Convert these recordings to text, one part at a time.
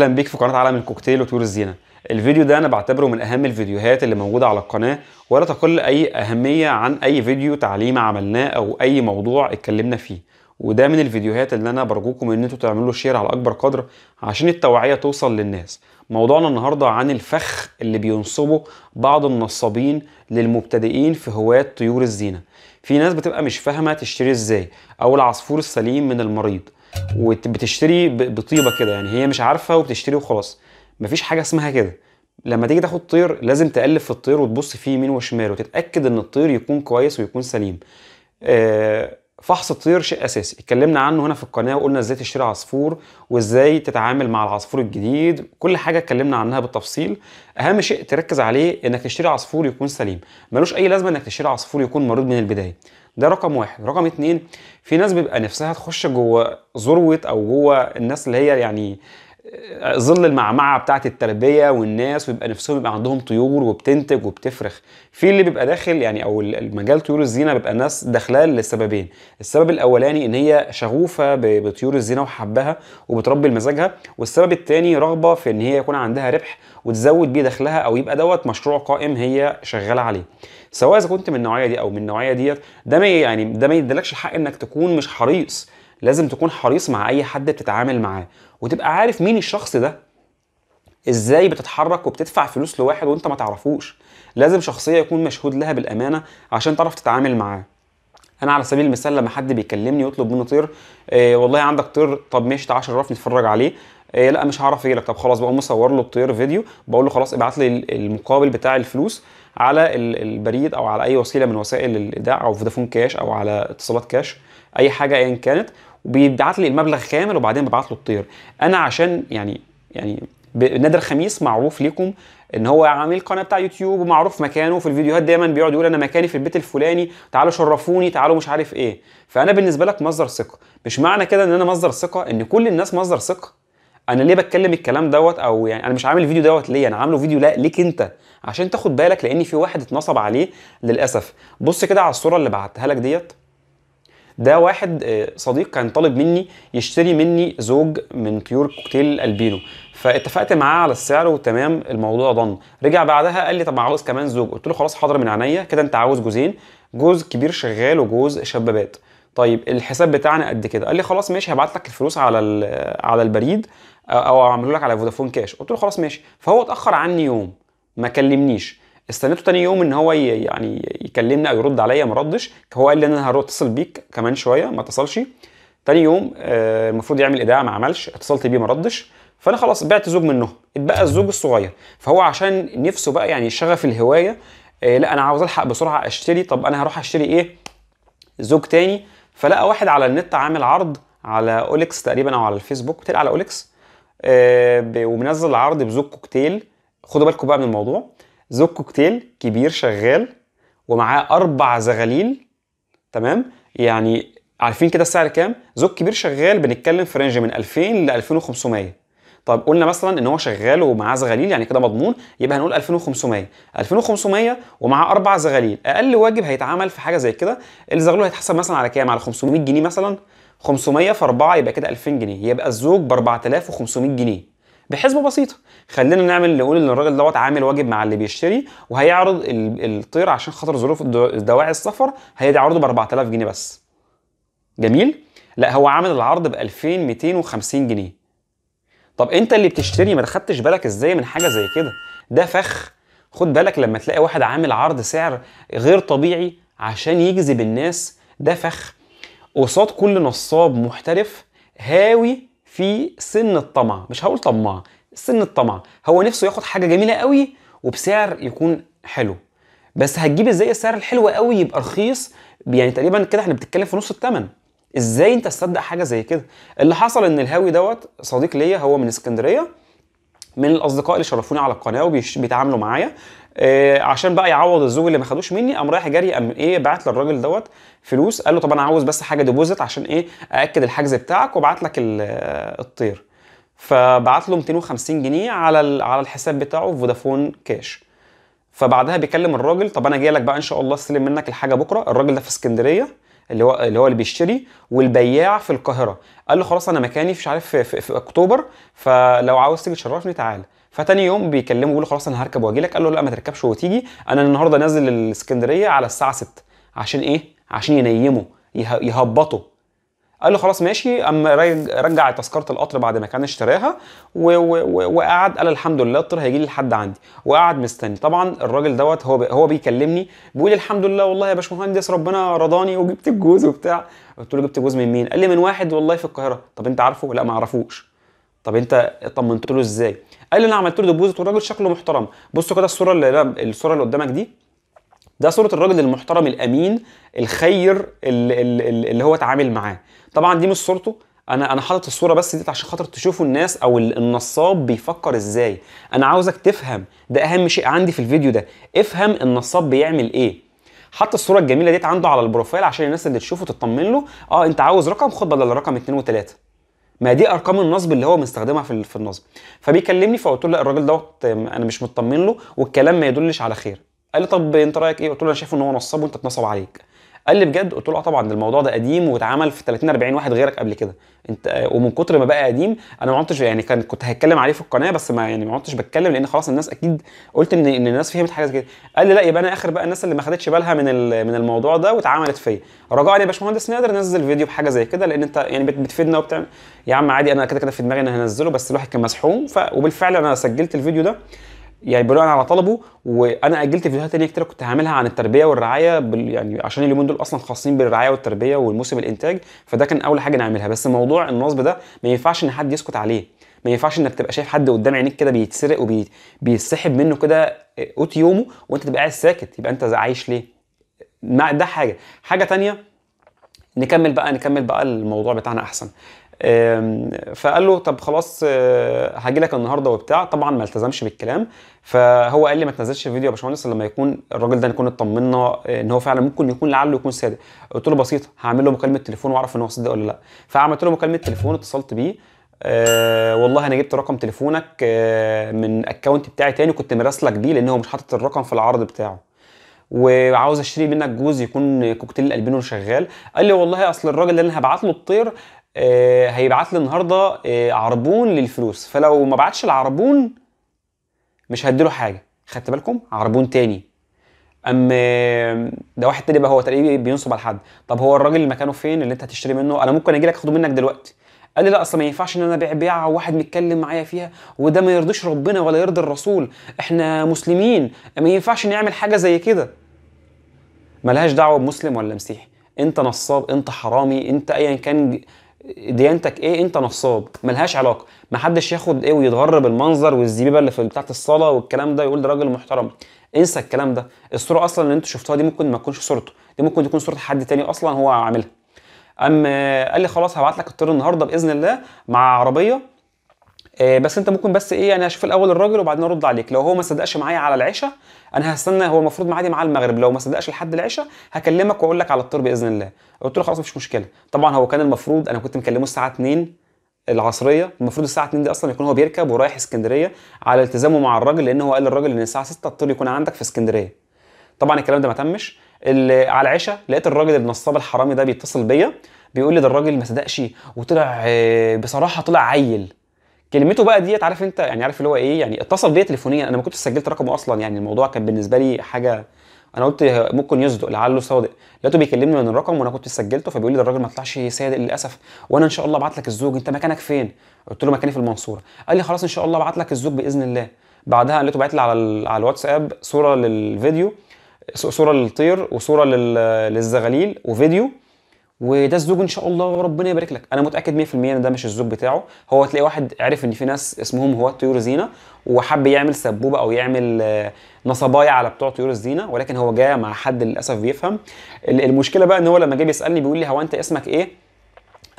أهلا بيك في قناة عالم الكوكتيل وطيور الزينة. الفيديو ده أنا بعتبره من اهم الفيديوهات اللي موجودة على القناة ولا تقل اي اهمية عن اي فيديو تعليمي عملناه أو اي موضوع اتكلمنا فيه. وده من الفيديوهات اللي أنا برجوكم ان أنتوا تعملوا share على اكبر قدر عشان التوعية توصل للناس. موضوعنا النهارده عن الفخ اللي بينصبه بعض النصابين للمبتدئين في هواة طيور الزينة. في ناس بتبقى مش فاهمة تشتري إزاي أو العصفور السليم من المريض. وبتشتري بطيبة كده يعني. هي مش عارفة وبتشتري وخلاص. مفيش حاجة اسمها كده. لما تيجي تاخد طير لازم تقلب في الطير وتبص فيه يمين وشمال وتتأكد إن الطير يكون كويس ويكون سليم. آه، فحص الطير شيء أساسي. اتكلمنا عنه هنا في القناة وقلنا إزاي تشتري عصفور وإزاي تتعامل مع العصفور الجديد. كل حاجة اتكلمنا عنها بالتفصيل. أهم شيء تركز عليه إنك تشتري عصفور يكون سليم. ملوش أي لازمة إنك تشتري عصفور يكون مريض من البداية. ده رقم واحد. رقم اتنين في ناس بيبقى نفسها تخش جوه ذروة أو جوه الناس اللي هي يعني ظل المعمعة بتاعة التربية والناس ويبقى نفسهم يبقى عندهم طيور وبتنتج وبتفرخ. في اللي بيبقى داخل يعني أو المجال طيور الزينة بيبقى الناس داخلاه لسببين. السبب الأولاني إن هي شغوفة بطيور الزينة وحبها وبتربي لمزاجها والسبب الثاني رغبة في إن هي يكون عندها ربح وتزود بيه دخلها أو يبقى دوت مشروع قائم هي شغالة عليه. سواء إذا كنت من النوعية دي أو من النوعية ديت ده ما يعني ده ما يديلكش الحق إنك تكون مش حريص. لازم تكون حريص مع أي حد بتتعامل معاه وتبقى عارف مين الشخص ده إزاي بتتحرك وبتدفع فلوس لواحد وأنت ما تعرفوش. لازم شخصية يكون مشهود لها بالأمانة عشان تعرف تتعامل معاه. أنا على سبيل المثال لما حد بيكلمني يطلب مني طير إيه والله عندك طير طب ماشي تعال شرفني نتفرج عليه. إيه لا مش هعرف أجي لك طب خلاص بقوم مصور له الطير فيديو بقول له خلاص ابعت لي المقابل بتاع الفلوس على ال- البريد أو على أي وسيلة من وسائل الإيداع أو فودافون كاش أو على اتصالات كاش أي حاجة ايا كانت وبيبعت لي المبلغ كامل وبعدين ببعت له الطير أنا عشان يعني يعني نادر خميس معروف ليكم إن هو عامل قناة بتاع يوتيوب ومعروف مكانه في الفيديوهات دايما بيقعد يقول أنا مكاني في البيت الفلاني تعالوا شرفوني تعالوا مش عارف إيه. فأنا بالنسبة لك مصدر ثقة. مش معنى كده إن أنا مصدر ثقة إن كل الناس مصدر ثقة. أنا ليه بتكلم الكلام دوت؟ أو يعني أنا مش عامل الفيديو دوت ليه؟ أنا عامله فيديو لا ليك أنت عشان تاخد بالك لأن في واحد اتنصب عليه للأسف. بص كده على الصورة اللي بعتها لك ديت. ده واحد آه، صديق كان طالب مني يشتري مني زوج من طيور كوكتيل ألبينو. فاتفقت معاه على السعر وتمام الموضوع ضن. رجع بعدها قال لي طب عاوز كمان زوج. قلت له خلاص حاضر من عينيا كده أنت عاوز جوزين؟ جوز كبير شغال وجوز شبابات. طيب الحساب بتاعنا قد كده؟ قال لي خلاص ماشي هبعت لك الفلوس على على البريد. أو أعمله لك على فودافون كاش. قلت له خلاص ماشي. فهو اتأخر عني يوم. ما كلمنيش. استنيته تاني يوم إن هو يعني يكلمني أو يرد عليا ما ردش. هو قال لي ان أنا هتصل بيك كمان شوية ما اتصلش. تاني يوم آه، المفروض يعمل إيداع ما عملش. اتصلت بيه ما ردش. فأنا خلاص بعت زوج منهم اتبقى الزوج الصغير. فهو عشان نفسه بقى يعني شغف الهواية آه، لا أنا عاوز ألحق بسرعة أشتري. طب أنا هروح أشتري إيه؟ زوج تاني. فلقى واحد على النت عامل عرض على OLX تقريبا أو على الفيسبوك بتلاقي على OLX. ومنزل عرض بزوج كوكتيل. خدوا بالكم بقى من الموضوع. زوج كوكتيل كبير شغال ومعاه أربع زغاليل. تمام؟ يعني عارفين كده السعر كام؟ زوج كبير شغال. بنتكلم في range من 2000 ل 2500 طب قلنا مثلا إن هو شغال ومعاه زغاليل يعني كده مضمون. يبقى هنقول 2500 2500 ومعاه أربع زغاليل. أقل واجب هيتعمل في حاجة زي كده. الزغلول هيتحسب مثلا على كام؟ على 500 جنيه مثلا. 500 في 4 يبقى كده 2000 جنيه يبقى الزوج ب 4500 جنيه. بحسبه بسيطه خلينا نعمل نقول إن الراجل دوت عامل واجب مع اللي بيشتري وهيعرض ال- الطير عشان خاطر ظروف دواعي السفر هيعرضه ب 4000 جنيه بس. جميل؟ لا هو عامل العرض ب 2250 جنيه. طب أنت اللي بتشتري ما خدتش بالك إزاي من حاجة زي كده؟ ده فخ. خد بالك لما تلاقي واحد عامل عرض سعر غير طبيعي عشان يجذب الناس ده فخ. قصاد كل نصاب محترف هاوي في سن الطمع. مش هقول طماع سن الطمع. هو نفسه ياخد حاجة جميلة قوي وبسعر يكون حلو. بس هتجيب إزاي السعر الحلو قوي يبقى رخيص؟ يعني تقريبا كده إحنا بنتكلم في نص الثمن إزاي انت تصدق حاجة زي كده؟ اللي حصل ان الهاوي دوت صديق ليا هو من اسكندرية. من الأصدقاء اللي شرفوني على القناة وبيتعاملوا معايا. آه عشان بقى يعوض الزوج اللي ما خدوش مني قام رايح جري قام إيه بعت للراجل دوت فلوس قال له طب أنا عاوز بس حاجة deposit عشان إيه أأكد الحجز بتاعك وابعت لك آه، الطير. فبعت له 250 جنيه على على الحساب بتاعه فودافون كاش. فبعدها بيكلم الراجل طب أنا جاي لك بقى إن شاء الله أستلم منك الحاجة بكرة. الراجل ده في اسكندرية. اللي هو اللي هو اللي بيشتري والبياع في القاهرة. قال له خلاص أنا مكاني مش عارف في, في, في أكتوبر فلو عاوز تيجي تشرفني تعالى. فتاني يوم بيكلمه بيقول له خلاص أنا هركب وأجي لك. قال له لا ما تركبش وتيجي. أنا النهارده نازل الإسكندرية على الساعة 6 عشان إيه؟ عشان ينيمه يه- يهبطه قال له خلاص ماشي رج- رجع تذكرة القطر بعد ما كان اشتراها و- و- وقعد قال الحمد لله القطر هيجي لي لحد عندي. وقعد مستني. طبعا الراجل دوت هو بي- هو بيكلمني بيقول الحمد لله والله يا باشمهندس ربنا رضاني وجبت الجوز وبتاع. قلت له جبت جوز من مين؟ قال لي من واحد والله في القاهرة. طب انت عارفه؟ لا ما اعرفوش. طب انت طمنت له إزاي؟ قال لي أنا عملت له deposit والراجل شكله محترم. بصوا كده الصورة اللي الصورة اللي قدامك دي. ده صورة الراجل المحترم الأمين الخير اللي اللي هو اتعامل معاه. طبعا دي مش صورته. أنا أنا حاطط الصورة بس دي عشان خاطر تشوفوا الناس أو ال- النصاب بيفكر إزاي. أنا عاوزك تفهم ده أهم شيء عندي في الفيديو ده. افهم النصاب بيعمل إيه. حط الصورة الجميلة ديت عنده على ال profile عشان الناس اللي تشوفه تطمن له. آه أنت عاوز رقم؟ خد بدل الرقم 2 و3 ما دي أرقام النصب اللي هو مستخدمها في في النصب. فبيكلمني فقلت له لا الراجل دوت أنا مش مطمن له والكلام ما يدلش على خير. قال لي طب أنت رأيك إيه؟ قلت له أنا شايف إن هو نصاب وأنت اتنصب عليك. قال لي بجد قلت له آه طبعا الموضوع ده قديم واتعمل في 30 40 واحد غيرك قبل كده. انت ومن كتر ما بقى قديم أنا ما عدتش يعني كان كنت هتكلم عليه في القناة بس ما يعني ما عدتش بتكلم لأن خلاص الناس أكيد قلت إن إن الناس فهمت حاجة زي كده. قال لي لا يبقى أنا آخر بقى الناس اللي ما خدتش بالها من من الموضوع ده واتعملت فيا. رجاء يا باشمهندس نقدر ننزل فيديو بحاجة زي كده لأن أنت يعني بت- بتفيدنا وبتعمل. يا عم عادي أنا كده كده في دماغي إن هنزله بس الواحد كان مسحوم ف... وبالفعل أنا سجلت الفيديو ده. يعني بناء على طلبه وأنا أجلت فيديوهات تانية كتير كنت هعملها عن التربية والرعاية بال يعني عشان اليومين دول أصلا خاصين بالرعاية والتربية والموسم الإنتاج فده كان أول حاجة نعملها. بس موضوع النصب ده ما ينفعش إن حد يسكت عليه. ما ينفعش إنك تبقى شايف حد قدام عينيك كده بيتسرق وبيسحب منه كده قوت يومه وأنت تبقى قاعد ساكت. يبقى أنت عايش ليه؟ ما ده حاجة. حاجة تانية نكمل بقى نكمل بقى الموضوع بتاعنا أحسن. فقال له طب خلاص هاجي لك النهارده وبتاع. طبعا ما التزمش بالكلام. فهو قال لي ما تنزلش الفيديو يا باشمهندس لما يكون الراجل ده نكون اطمنا آه، إن هو فعلا ممكن يكون لعله يكون صادق قلت له بسيطة هعمل له مكالمة تليفون وأعرف إن هو صادق ولا لأ. فعملت له مكالمة تليفون اتصلت بيه. أه والله أنا جبت رقم تليفونك أه من account بتاعي تاني كنت مراسلك بيه لأن هو مش حاطط الرقم في العرض بتاعه. وعاوز أشتري منك جوز يكون كوكتيل الألبينو شغال. قال لي والله أصل الراجل اللي أنا هبعت له الطير آه، هيبعت لي النهارده آه، عربون للفلوس. فلو ما بعتش العربون مش هديله حاجة. خدت بالكم؟ عربون تاني. أم آه، ده واحد تاني بقى هو تقريبا بينصب على حد. طب هو الراجل اللي مكانه فين؟ اللي انت هتشتري منه؟ أنا ممكن أجي لك أخده منك دلوقتي. قال لي لا أصل ما ينفعش إن أنا أبيع بيعه وواحد متكلم معايا فيها وده ما يرضيش ربنا ولا يرضي الرسول. إحنا مسلمين. ما ينفعش نعمل حاجة زي كده. ملهاش دعوة بمسلم ولا مسيحي. أنت نصاب أنت حرامي أنت ايا كان ديانتك إيه؟ أنت نصاب ملهاش علاقة. ما حدش ياخد إيه ويتغر بالمنظر والزبيبة اللي في بتاعه الصلاة والكلام ده يقول ده راجل محترم. انسى الكلام ده. الصورة أصلا اللي أنتوا شفتوها دي ممكن ما تكونش صورته. دي ممكن تكون صورة حد تاني أصلا هو عاملها. أم قال لي خلاص هبعت لك الطير النهارده بإذن الله مع عربية بس انت ممكن بس إيه يعني أشوف الأول الراجل وبعدين ارد عليك. لو هو ما صدقش معايا على العشاء أنا هستنى هو المفروض ميعادي معاه المغرب. لو ما صدقش لحد العشاء هكلمك واقول لك على الطير بإذن الله. قلت له خلاص مفيش مشكلة. طبعا هو كان المفروض أنا كنت مكلمه الساعة 2 العصرية. المفروض الساعة 2 دي أصلا يكون هو بيركب ورايح اسكندرية على التزامه مع الراجل لأن هو قال للراجل إن الساعة 6 الطير يكون عندك في اسكندرية. طبعا الكلام ده ما تمش. على العشاء لقيت الراجل النصاب الحرامي ده بيتصل بيا بيقول لي ده الراجل ما صدقش وطلع آه، بصراحة طلع عيل. كلمته بقى ديت عارف انت يعني عارف اللي هو إيه يعني اتصل بيا تليفونيا. أنا ما كنتش سجلت رقمه أصلا يعني الموضوع كان بالنسبة لي حاجة أنا قلت ممكن يصدق لعله صادق. لقيته بيكلمني من الرقم وأنا كنت سجلته فبيقول لي ده الراجل ما طلعش صادق للأسف. وأنا إن شاء الله أبعت لك الزوج. أنت مكانك فين؟ قلت له مكاني في المنصورة. قال لي خلاص إن شاء الله أبعت لك الزوج بإذن الله. بعدها لقيته بعت لي على على الواتساب صورة للفيديو صورة للطير وصورة لل- للزغاليل وفيديو وده الزوج إن شاء الله وربنا يبارك لك. أنا متأكد 100% إن ده مش الزوج بتاعه. هو تلاقي واحد عرف إن في ناس اسمهم هواة طيور زينة وحب يعمل سبوبة أو يعمل آه، نصبايا على بتوع طيور الزينة ولكن هو جاي مع حد للأسف بيفهم. ال- المشكلة بقى إن هو لما جه بيسألني بيقول لي هو أنت اسمك إيه؟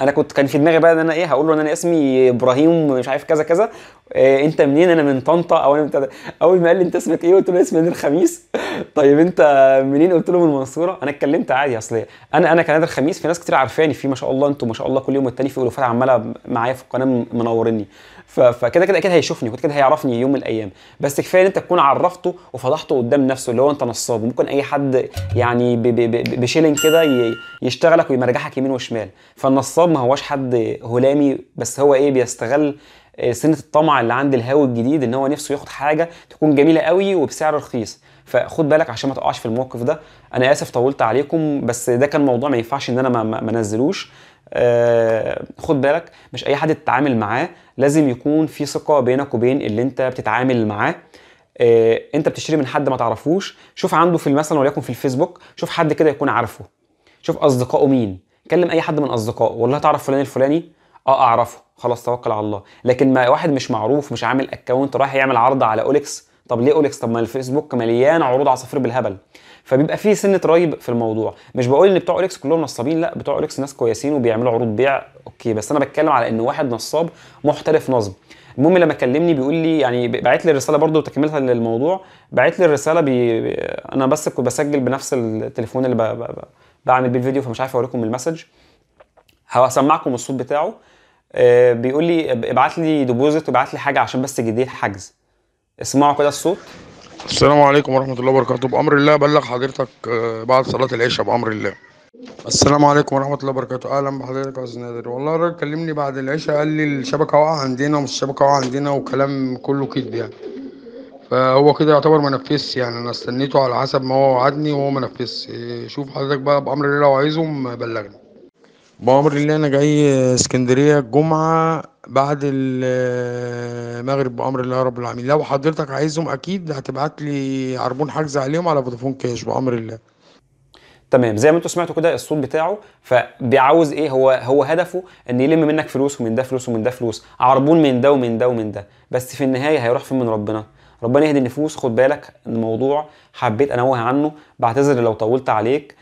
أنا كنت كان في دماغي بقى إن أنا إيه هقول له إن أنا اسمي إبراهيم مش عارف كذا كذا إيه أنت منين؟ أنا من طنطا. أو أنا من. أول ما قال لي أنت اسمك إيه قلت له اسمي نادر خميس. طيب أنت منين؟ قلت له من المنصوره أنا اتكلمت عادي أصل أنا أنا كنادر خميس في ناس كتير عارفاني في ما شاء الله أنتوا ما شاء الله كل يوم والتاني في الوفات عمالة معايا في القناة منورني فكده كده أكيد هيشوفني وكده كده هيعرفني يوم من الأيام. بس كفاية إن أنت تكون عرفته وفضحته قدام نفسه اللي هو أنت نصاب وممكن أي حد يعني بشيلين كده يشتغلك ويمرجحك يمين وشمال. فالنصاب ما هوش حد هلامي بس هو إيه بيستغل آه، سنة الطمع اللي عند الهاوي الجديد إن هو نفسه ياخد حاجة تكون جميلة قوي وبسعر رخيص. فخد بالك عشان ما تقعش في الموقف ده أنا آسف طولت عليكم بس ده كان موضوع ما ينفعش إن أنا ما, ما انزلوش آه خد بالك مش أي حد تتعامل معاه لازم يكون في ثقة بينك وبين اللي أنت بتتعامل معاه. آه أنت بتشتري من حد ما تعرفوش شوف عنده في مثلا وليكن في الفيسبوك شوف حد كده يكون عارفه. شوف أصدقائه مين. كلم أي حد من أصدقائه والله تعرف فلان الفلاني؟ آه أعرفه. خلاص توكل على الله. لكن ما واحد مش معروف مش عامل account رايح يعمل عرض على OLX طب ليه OLX؟ طب ما الفيسبوك مليان عروض عصافير بالهبل. فبيبقى في سنة ريب في الموضوع. مش بقول إن بتوع OLX كلهم نصابين لا بتوع OLX ناس كويسين وبيعملوا عروض بيع. okay بس أنا بتكلم على إن واحد نصاب محترف نصب. المهم لما كلمني بيقول لي يعني بعت لي الرسالة برضو تكملها للموضوع. بعت لي الرسالة. بي- أنا بس كنت بسجل بنفس التليفون اللي ب... ب... بعمل بيه الفيديو فمش عارف أوريكم ال message. هسمعكم الصوت بتاعه. آه، بيقول لي ابعت لي deposit وابعت لي حاجة عشان بس جديه حجز. اسمعوا كده الصوت. السلام عليكم ورحمة الله وبركاته. بأمر الله بلغ حضرتك آه، بعد صلاة العشاء بأمر الله. السلام عليكم ورحمة الله وبركاته. أهلا بحضرتك يا أستاذ نادر. والله الراجل كلمني بعد العشاء قال لي الشبكة واقعة عندنا ومش الشبكة واقعة عندنا وكلام كله كذب يعني. فهو كده يعتبر ما نفذش يعني. أنا استنيته على حسب ما هو وعدني وهو ما نفذش. شوف حضرتك بقى بأمر الله لو عايزهم بلغني. بأمر الله أنا جاي اسكندرية الجمعة بعد المغرب بأمر الله رب العالمين. لو حضرتك عايزهم أكيد هتبعت لي عربون حجز عليهم على فودافون كاش بأمر الله. تمام. زي ما أنتوا سمعتوا كده الصوت بتاعه فبيعاوز إيه؟ هو هو هدفه إن يلم منك فلوس ومن ده فلوس ومن ده فلوس. عربون من ده ومن ده ومن ده. بس في النهاية هيروح فين من ربنا؟ ربنا يهدي النفوس. خد بالك الموضوع حبيت أنوه عنه. بعتذر لو طولت عليك.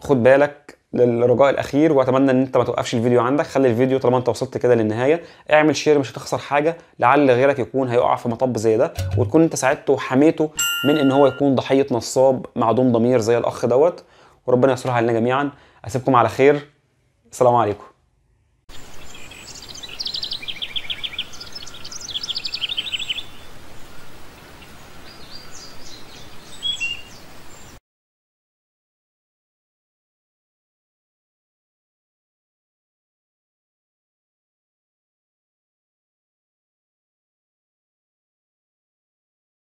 خد بالك للرجاء الأخير. وأتمنى إن أنت ما توقفش الفيديو عندك. خلي الفيديو طالما أنت وصلت كده للنهاية اعمل شير مش هتخسر حاجة. لعل غيرك يكون هيقع في مطب زي ده. وتكون أنت ساعدته وحميته من إن هو يكون ضحية نصاب معدوم ضمير زي الأخ دوت. وربنا يسترها علينا جميعا. أسيبكم على خير. السلام عليكم.